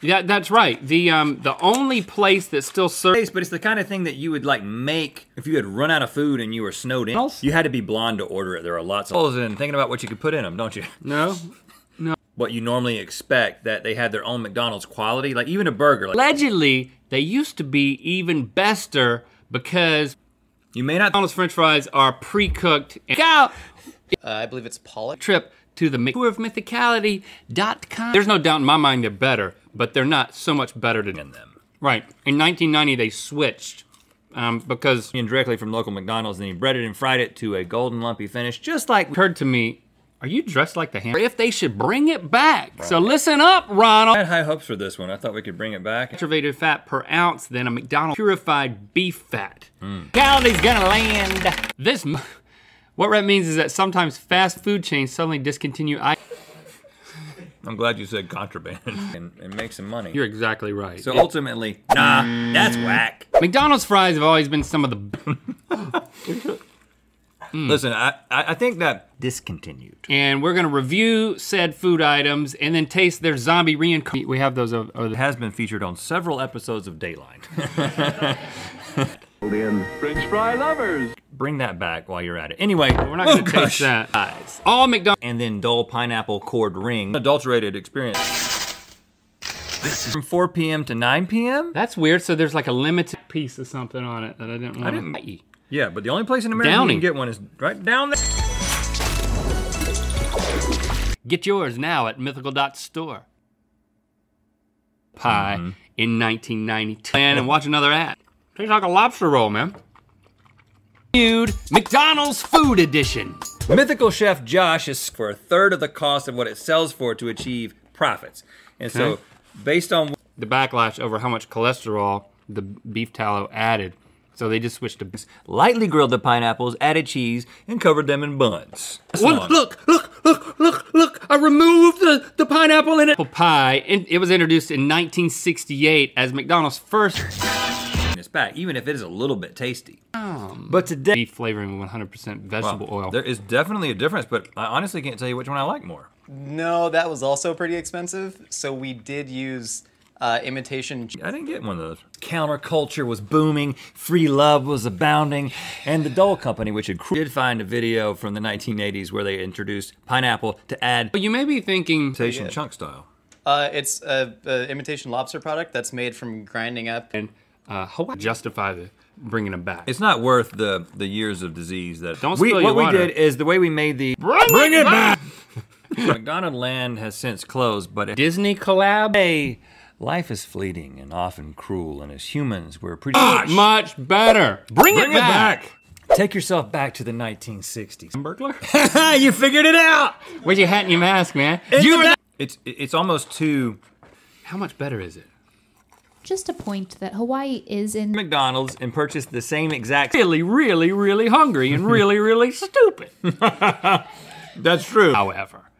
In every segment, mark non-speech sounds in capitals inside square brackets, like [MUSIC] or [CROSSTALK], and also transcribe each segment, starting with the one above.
Yeah, that's right. The um the only place that still serves But it's the kind of thing that you would like make if you had run out of food and you were snowed in. You had to be blonde to order it. There are lots of holes in thinking about what you could put in them, don't you? no. No. What you normally expect that they had their own McDonald's quality, like even a burger. Like, Allegedly, they used to be even bester because you may not McDonald's French fries are pre-cooked. And out Uh, I believe it's Pollock. trip to the tour of mythicality.com. There's no doubt in my mind they're better, but they're not so much better than in them. Right. In 1990, they switched um, because In directly from local McDonald's, and he breaded and fried it to a golden lumpy finish, just like occurred to me, are you dressed like the hammer? If they should bring it back. So listen up, Ronald. I had high hopes for this one. I thought we could bring it back. Activated fat per ounce than a McDonald's purified beef fat. Calories gonna land. This, what rep means is that sometimes fast food chains suddenly discontinue. I, I'm glad you said contraband [LAUGHS] and, and make some money. you're exactly right. so ultimately, nah, that's whack. McDonald's fries have always been some of the, [LAUGHS] Listen, I, I I think that discontinued. and we're gonna review said food items and then taste their zombie reincarnation. We have those over, over has been featured on several episodes of Dateline. [LAUGHS] French fry lovers. Bring that back while you're at it. Anyway, We're not gonna oh, taste that. Guys, All McDonald's. And then dull Pineapple Cord Ring, adulterated experience. This is from 4 p.m. to 9 p.m. That's weird. So there's like a limited piece of something on it that I didn't want didn't- to eat. Yeah, but the only place in America Downey. you can get one is right down there. Get yours now at mythical.store. Pie mm-hmm. in 1992. And watch another ad. Tastes like a lobster roll, man. Dude, McDonald's Food Edition. Mythical Chef Josh is for a third of the cost of what it sells for to achieve profits. And so, based on The backlash over how much cholesterol the beef tallow added. So they just switched to lightly grilled the pineapples, added cheese, and covered them in buns. Look, look, look, look, look, look. I removed the, the pineapple in it. Apple pie. And it was introduced in 1968 as McDonald's first It's back, even if it is a little bit tasty. but today, beef flavoring with 100% vegetable oil. there is definitely a difference. But I honestly can't tell you which one I like more. No, that was also pretty expensive. So we did use uh, imitation. I didn't get one of those. Counterculture was booming, free love was abounding, and the Dole Company, which had did find a video from the 1980s where they introduced pineapple to add But you may be thinking, imitation chunk style. Uh, it's a, a imitation lobster product that's made from grinding up. and uh, Hawaii justify the bringing them back. It's not worth the the years of disease that Don't we, spill what your we water. did is the way we made the Bring it back! [LAUGHS] McDonald Land has since closed, but Disney collab. hey, life is fleeting and often cruel, and as humans, we're pretty Much much better. Bring, Bring it, it back. back. Take yourself back to the 1960s. Burglar. [LAUGHS] you figured it out. Where's your hat and your mask, man? You It's it's almost too How much better is it? Just a point that Hawaii is in McDonald's and purchase the same exact. Really, really, really hungry and [LAUGHS] really, really stupid. [LAUGHS] That's true. However,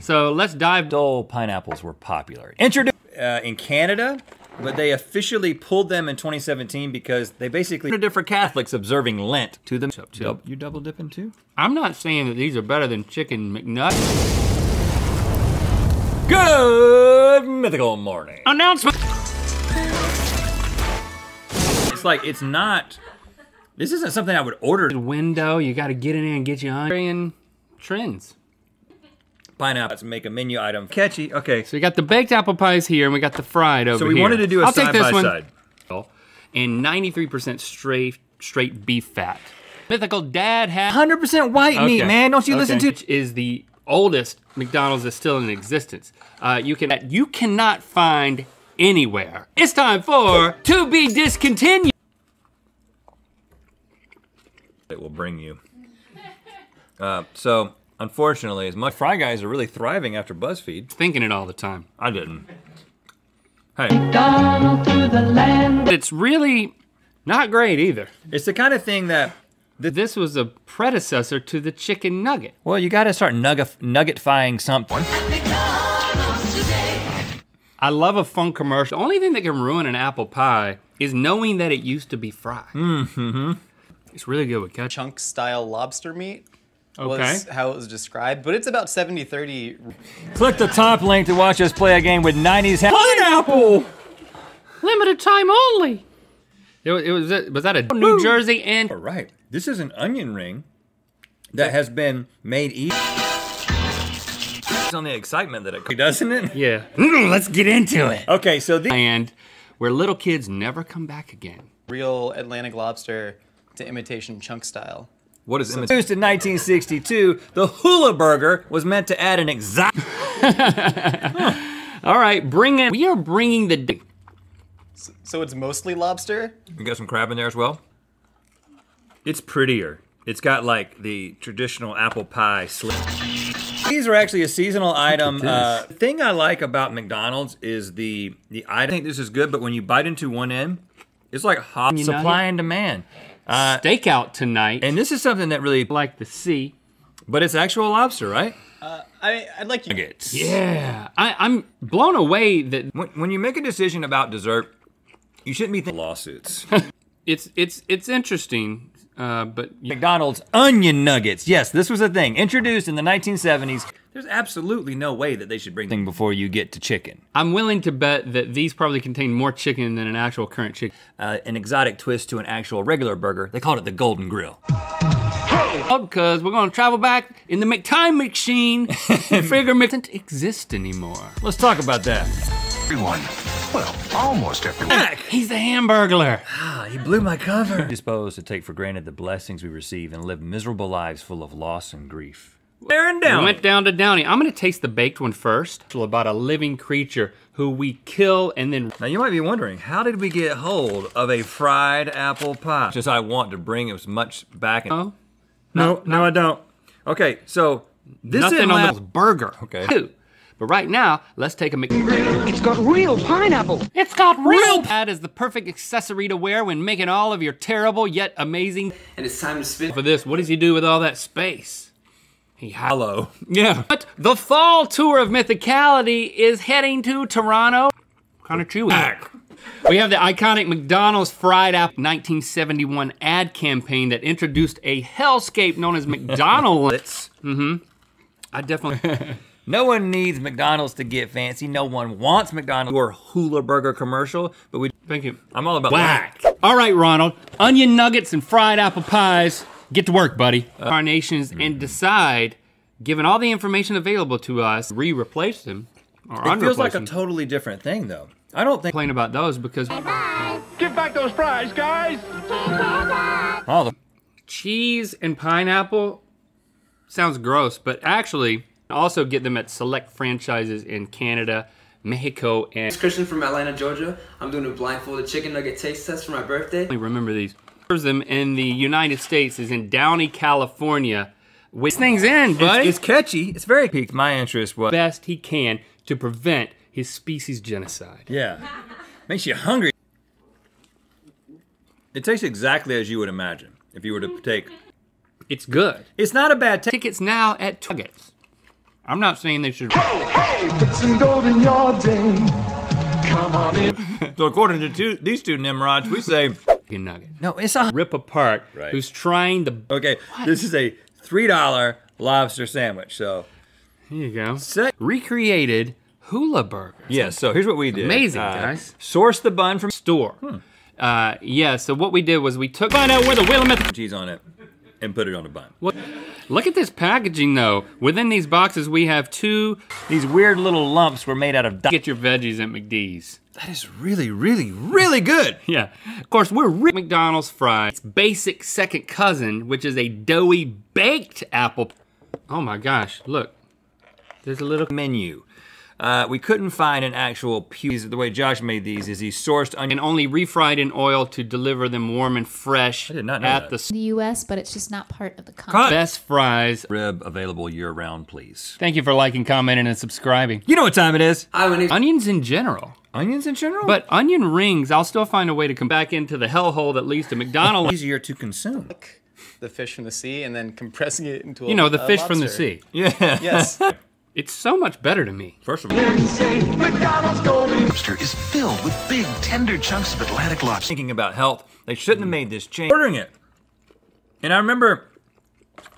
so let's dive. Dole pineapples were popular. Introduced uh, in Canada, but they officially pulled them in 2017 because they basically did for Catholics observing Lent to them. too. You double dipping too? I'm not saying that these are better than chicken McNutt. Good mythical morning. Announcement. It's like it's not. This isn't something I would order. Window. You got to get in there and get you on. And trends. Pineapples make a menu item catchy. Okay, So we got the baked apple pies here, and we got the fried over here. so we here. wanted to do a I'll take this by one. side. And 93% straight straight beef fat. Mythical Dad hat. 100% white meat, man. Don't you listen to? Which is the oldest McDonald's that's still in existence. Uh, you can you cannot find anywhere. It's time for to be discontinued. It will bring you. Uh, so unfortunately, as much Fry Guys are really thriving after BuzzFeed. Thinking it all the time. I didn't. Hey, But it's really not great either. it's the kind of thing that This was a predecessor to the chicken nugget. well, you got to start nugget nuggetifying something. I love a fun commercial. The only thing that can ruin an apple pie is knowing that it used to be fried. Mm-hmm. It's really good with ketchup. Chunk style lobster meat. was how it was described, but it's about 70-30 Click the top link to watch us play a game with 90s pineapple. Limited time only. It was, it was, was that a New Jersey and All right, this is an onion ring that has been made easy. It's on the excitement that it doesn't it? yeah. Mm, let's get into it. Okay, so the And where little kids never come back again. real Atlantic lobster to imitation chunk style. what is imitation? introduced in 1962? The hula burger was meant to add an exotic. All right, bring in. We are bringing the. So it's mostly lobster. You got some crab in there as well. It's prettier. It's got like the traditional apple pie slit. These are actually a seasonal item. Uh, thing I like about McDonald's is the the I think this is good, but when you bite into one end, it's like hot supply nugget? and demand. Uh, Stakeout tonight. and this is something that really, like the sea. but it's actual lobster, right? I, I'd like you. Nuggets. Yeah, I, I'm blown away that When, when you make a decision about dessert, you shouldn't be thinking lawsuits. [LAUGHS] it's it's it's interesting, uh, but McDonald's onion nuggets. Yes, this was a thing introduced in the 1970s. There's absolutely no way that they should bring thing before you get to chicken. I'm willing to bet that these probably contain more chicken than an actual current chicken. Uh, an exotic twist to an actual regular burger. They called it the Golden Grill. Because we're gonna travel back in the McTime machine and figure Mc doesn't exist anymore. Let's talk about that. Everyone. Well, almost everyone. Back. He's the Hamburglar. Ah, he blew my cover. Disposed to take for granted the blessings we receive and live miserable lives full of loss and grief. Bearing We down. went down to Downey. I'm gonna taste the baked one first. About a living creature who we kill and then Now you might be wondering, how did we get hold of a fried apple pie? Just I want to bring as much back. oh, no, no, I don't. Okay, so this nothing didn't on the burger. Okay. Ew. But right now, let's take a Mc. It's got real pineapple. It's got real. That is the perfect accessory to wear when making all of your terrible yet amazing. and it's time to spin. For this, what does he do with all that space? He Hello. Yeah. But the fall tour of Mythicality is heading to Toronto. Kind of chewy. We have the iconic McDonald's fried apple 1971 ad campaign that introduced a hellscape known as [LAUGHS] McDonald's. mm-hmm. I definitely. [LAUGHS] No one needs McDonald's to get fancy. No one wants McDonald's or Hula Burger commercial, but we. Thank you. I'm all about Whack. All right, Ronald. Onion nuggets and fried apple pies. Get to work, buddy. Uh. Our nations and mm-hmm. decide, given all the information available to us, re-replace them or It feels like unreplace a totally different thing, though. I don't think complain about those because Give back those fries, guys. all the cheese and pineapple sounds gross, but actually also get them at select franchises in Canada, Mexico, and It's Christian from Atlanta, Georgia. I'm doing a blindfolded chicken nugget taste test for my birthday. remember these. Them in the United States is in Downey, California. With things in, buddy. It's catchy. It's very piqued my interest. What? best he can to prevent his species genocide. Yeah. Makes you hungry. It tastes exactly as you would imagine if you were to take. It's good. It's not a bad taste. Tickets now at Tuggets. I'm not saying they should. Put some gold in your day. Come on in. So according to two, these two Nimrods, we say Chicken nugget. no. It's a Rip apart. Right. Who's trying to? okay. This is a three dollar lobster sandwich. So Here you go. Set- Recreated hula burger. yeah. So here's what we did. Amazing, Uh, guys. Source the bun from Store. Uh, yeah. So what we did was we took find out where the Willamette. cheese on it and put it on a bun. What? Look at this packaging though. Within these boxes we have two. These weird little lumps were made out of. Di- Get your veggies at McD's. that is really, really, really good. Yeah. Of course, we're Rick McDonald's fries. It's basic second cousin, which is a doughy baked apple. Oh my gosh, look. There's a little Menu. Uh, we couldn't find an actual pew. The way Josh made these is he sourced onion. and only refried in oil to deliver them warm and fresh I did not know at that. the the U.S., but it's just not part of the continent. best fries. Rib available year round, please. Thank you for liking, commenting, and subscribing. You know what time it is? Hi, my name's Onions in general. Onions in general, But onion rings, I'll still find a way to come back into the hellhole that leads to McDonald's. [LAUGHS] easier to consume. The fish from the sea and then [LAUGHS] compressing it into a you know, the a fish from the sea. Yeah. Yes. [LAUGHS] It's so much better to me. First of all, McDonald's golden. Lobster is filled with big, tender chunks of Atlantic lobster. thinking about health, they shouldn't have made this change. Ordering it, and I remember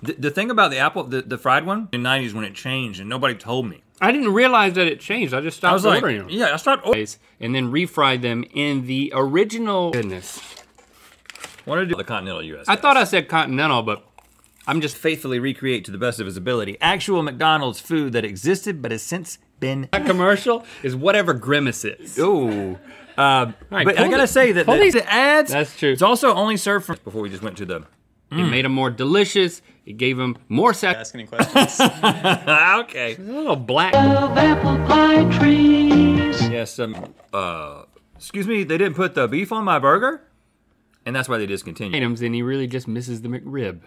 The, the thing about the apple, the, the fried one, in the 90s when it changed and nobody told me. I didn't realize that it changed. I just stopped I was like, ordering them. yeah, I stopped ordering. And then refried them in the original. Goodness. Wanted to do the Continental US. I thought I said continental, but I'm just faithfully recreate to the best of his ability actual McDonald's food that existed but has since been. that commercial is whatever Grimace is. Ooh. Uh, right, but I gotta the- say that the, these- ads. That's true. It's also only served for before we just went to the. It made them more delicious. It gave them more sat. Ask any questions? [LAUGHS] okay. A little black. Yes. Um. Uh. Excuse me. They didn't put the beef on my burger, and that's why they discontinued. items and he really just misses the McRib.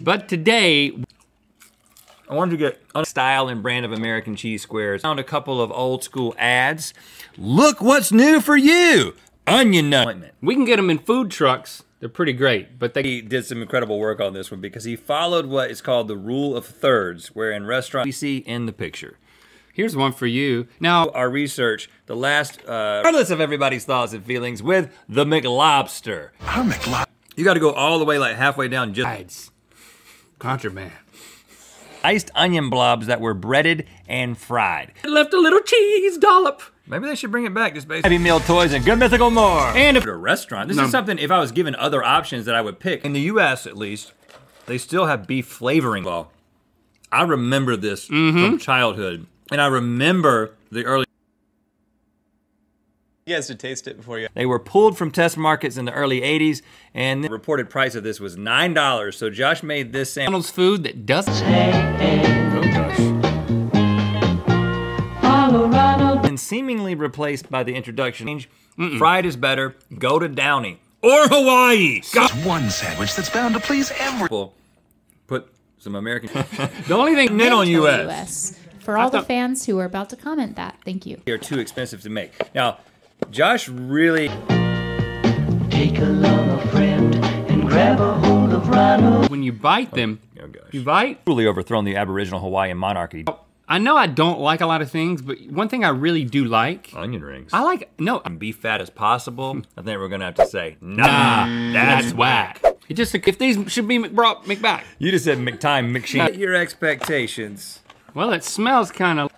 But today, I wanted to get on style and brand of American cheese squares. Found a couple of old school ads. Look what's new for you. Onion nut. we can get them in food trucks. They're pretty great, but they He did some incredible work on this one because he followed what is called the rule of thirds, where in restaurants we see in the picture. here's one for you. Now, Our research, the last, uh, regardless of everybody's thoughts and feelings, with the McLobster. Our McLo- You got to go all the way, like halfway down, just sides. Contraband. iced onion blobs that were breaded and fried. Left a little cheese dollop. Maybe they should bring it back, just based Happy Meal toys and good mythical more. And if a restaurant. This No. is something. If I was given other options that I would pick in the U.S. at least, they still have beef flavoring. Well, I remember this mm-hmm. from childhood, and I remember the early. You guys did taste it before you. They were pulled from test markets in the early '80s, and the reported price of this was nine dollars. So Josh made this sandwich. McDonald's food that doesn't. Oh, and seemingly replaced by the introduction. Fried is better. Go to Downey or Hawaii. It's one sandwich that's bound to please everyone. Go. Put some American. [LAUGHS] The only thing Then on US. US. For all the fans who are about to comment that, thank you. They are too expensive to make. Now, Josh really Take along a friend and grab a hold of Rhino. when you bite them, oh gosh, you bite. truly overthrown the Aboriginal Hawaiian monarchy. I know I don't like a lot of things, but one thing I really do like, Onion rings. I like no. and beef fat as possible. [LAUGHS] I think we're gonna have to say, nah, That's whack. It just if these should be McBrock McBack. You just said McTime McSheen. Your expectations. Well, it smells kind of.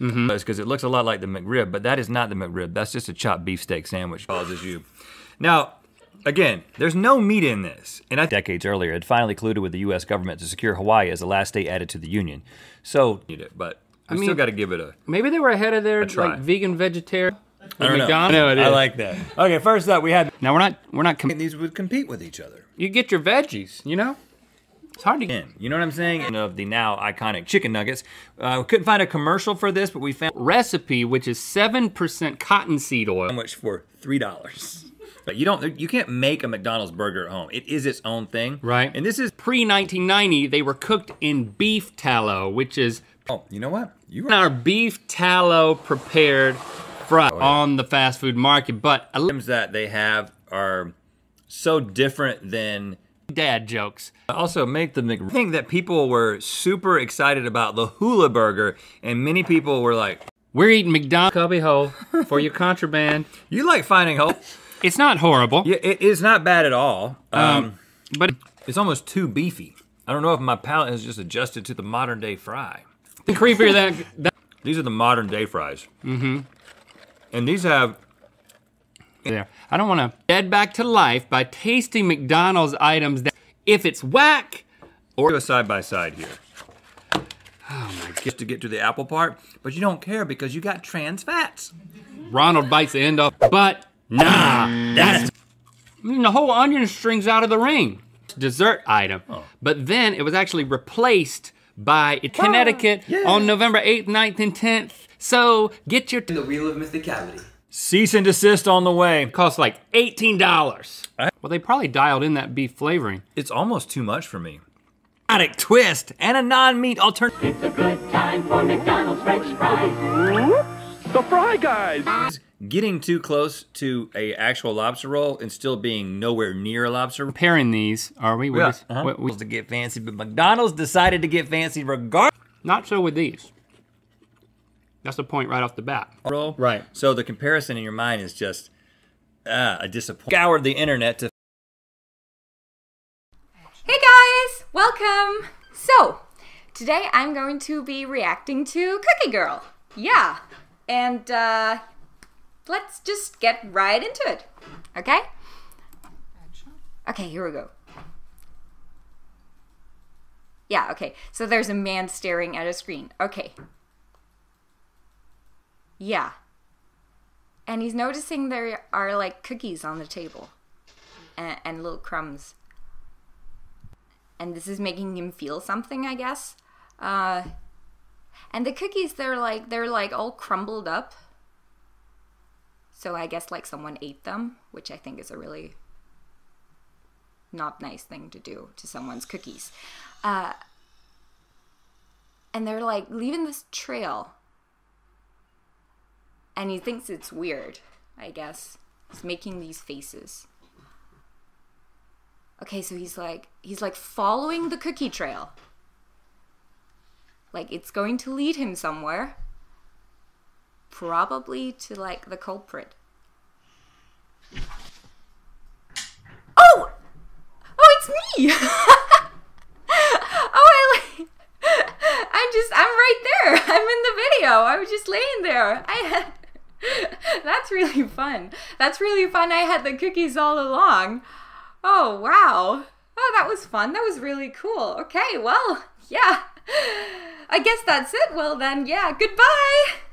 Mm-hmm. because it looks a lot like the McRib, but that is not the McRib. That's just a chopped beefsteak sandwich. Causes you. Now, again, there's no meat in this, and I decades earlier it finally colluded with the U.S. government to secure Hawaii as the last state added to the Union. So, need it, but we mean- still got to give it a. Maybe they were ahead of their try. like vegan vegetarian. I don't know. McDonald's. No, I like that. Okay, first up, we had Now we're not we're not. Com- these would compete with each other. you get your veggies, you know. It's hard to get. In, you know what I'm saying? And Of the now iconic chicken nuggets, uh, we couldn't find a commercial for this, but we found Recipe, which is seven percent cottonseed oil. sandwich for three dollars. But you don't, you can't make a McDonald's burger at home. It is its own thing, Right. And this is Pre 1990, they were cooked in beef tallow, which is Oh, you know what? You are our beef tallow prepared fry on the fast food market. But items that they have are so different than. Dad jokes. Also, make the Mc. I think that people were super excited about the Hula Burger, and many people were like, We're eating McDonald's cubby hole for your contraband. [LAUGHS] "You like finding hope?" It's not horrible, yeah, it is not bad at all. Um, but it's almost too beefy. I don't know if my palate has just adjusted to the modern day fry. creepier than that. These are the modern day fries. Mm-hmm. And these have There. I don't want to dead back to life by tasting McDonald's items that, if it's whack, or a side by side here. Oh my god! Just to get to the apple part, but you don't care because you got trans fats. Ronald bites the end off. But nah, that's I mean, the whole onion strings out of the ring. Dessert item. Oh. But then it was actually replaced by Connecticut on November 8th, 9th, and 10th. So get your. The wheel of mythicality. Cease and desist on the way. cost like $18. I- Well, they probably dialed in that beef flavoring. It's almost too much for me. Exotic twist and a non-meat alternative. It's a good time for McDonald's French fries. The Fry Guys. Getting too close to a actual lobster roll and still being nowhere near a lobster roll. Comparing these, are we? We're just- uh-huh. we- we- to get fancy, but McDonald's decided to get fancy regardless. not so with these. That's the point right off the bat. Roll. Right. So the comparison in your mind is just uh, a disappointment. Scoured the internet to Hey guys! Welcome So today I'm going to be reacting to Cookie Girl. Yeah. And uh, let's just get right into it. Okay? Okay, here we go. Yeah, okay. So there's a man staring at a screen. Okay. Yeah. And he's noticing there are like cookies on the table and, and little crumbs. And this is making him feel something, I guess. Uh, and the cookies, they're like they're like all crumbled up. So I guess like someone ate them, which I think is a really not nice thing to do to someone's cookies. Uh, and they're like leaving this trail. And he thinks it's weird, I guess. He's making these faces. Okay, so he's like he's like following the cookie trail. Like it's going to lead him somewhere. Probably to like the culprit. Oh! Oh, it's me! [LAUGHS] oh, I like [LAUGHS] I'm just I'm right there. [LAUGHS] I'm in the video. I was just laying there. I [LAUGHS] That's really fun. That's really fun. I had the cookies all along. Oh, wow. Oh, that was fun. That was really cool. Okay, well, [LAUGHS] yeah. I guess that's it. Well, then, yeah, goodbye.